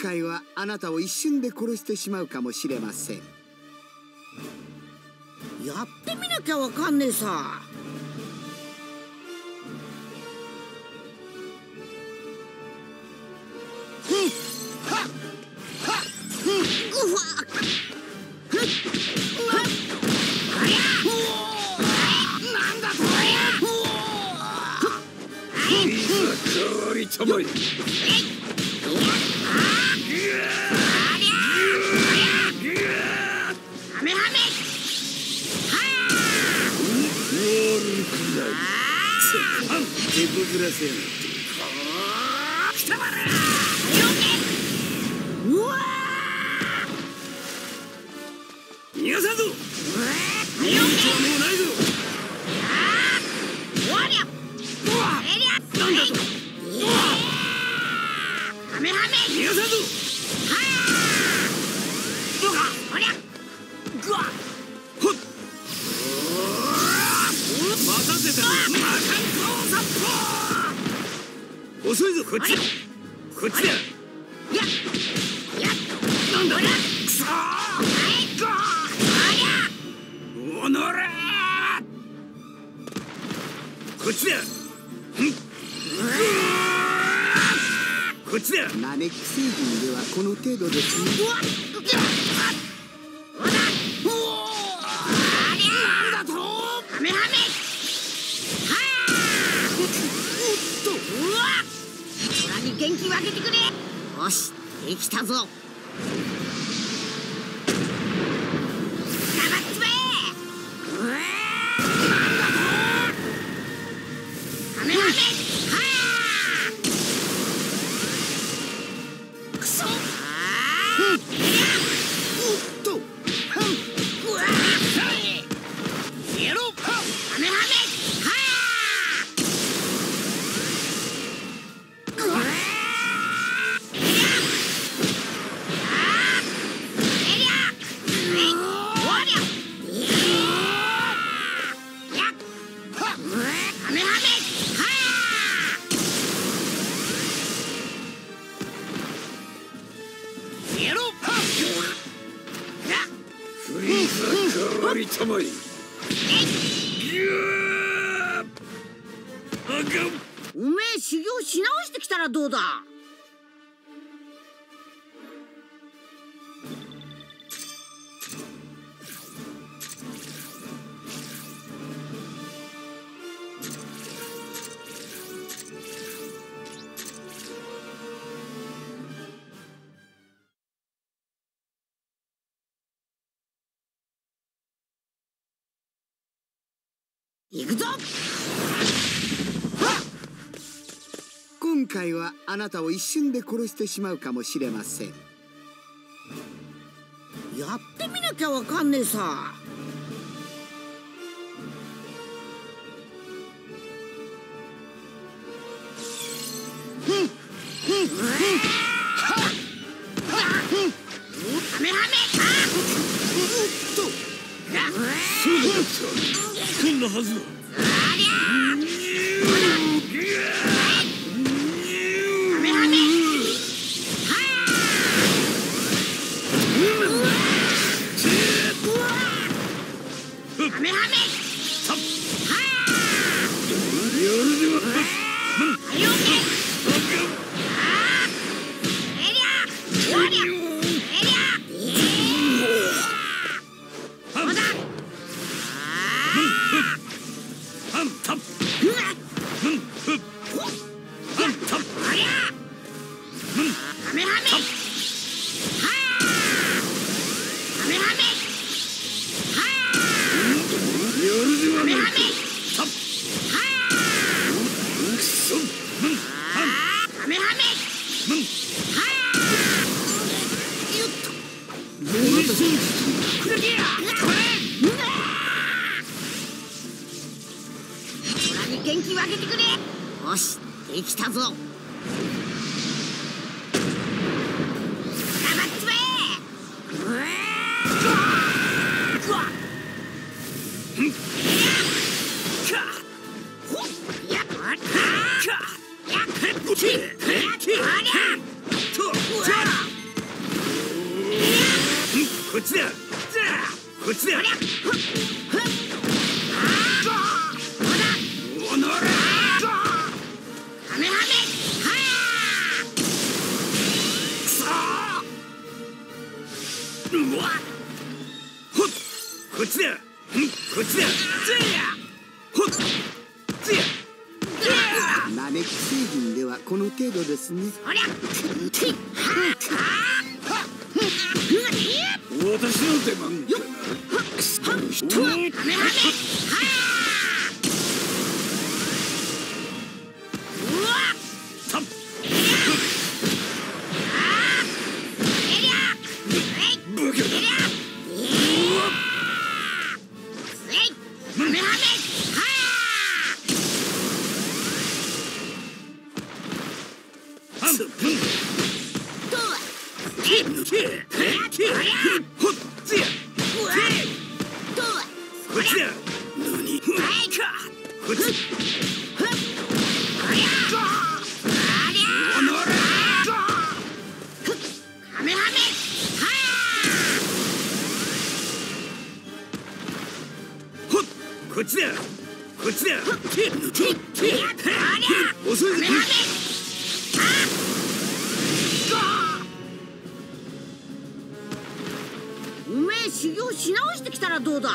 回はあなたを一瞬で殺してしまうかもしれません。やってみなきゃわかんねえさ。たまえ手こずらせやがってうわ逃がさんぞ逃げ道はもうないぞせたな魔漢盗殺法遅いぞこっちこっちだ。ややなんだおりゃくそー。はいぐわおりゃおのれこっちだこっちだナメック星人ではこの程度ですね分けてくれ。よしできたぞ。やろうフリーザかわりたまえおめえ修行し直してきたらどうだ？行くぞ。今回はあなたを一瞬で殺してしまうかもしれません。やってみなきゃわかんねえさ。ははずだ電気をげてくれ。よしできたぞ。こっちだうわっこっちだ。うん。こっちだ。ほっつやナメック星人ではこの程度ですねそりゃてはは私の出番かなこっちだ。こっちだ。遅いぞ修行し直してきたらどうだ？